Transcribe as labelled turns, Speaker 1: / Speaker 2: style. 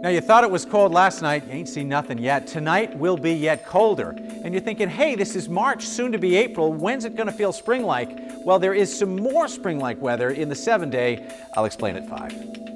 Speaker 1: Now you thought it was cold last night, you ain't seen nothing yet. Tonight will be yet colder. And you're thinking, hey, this is March, soon to be April, when's it gonna feel spring-like? Well, there is some more spring-like weather in the seven day. I'll explain at five.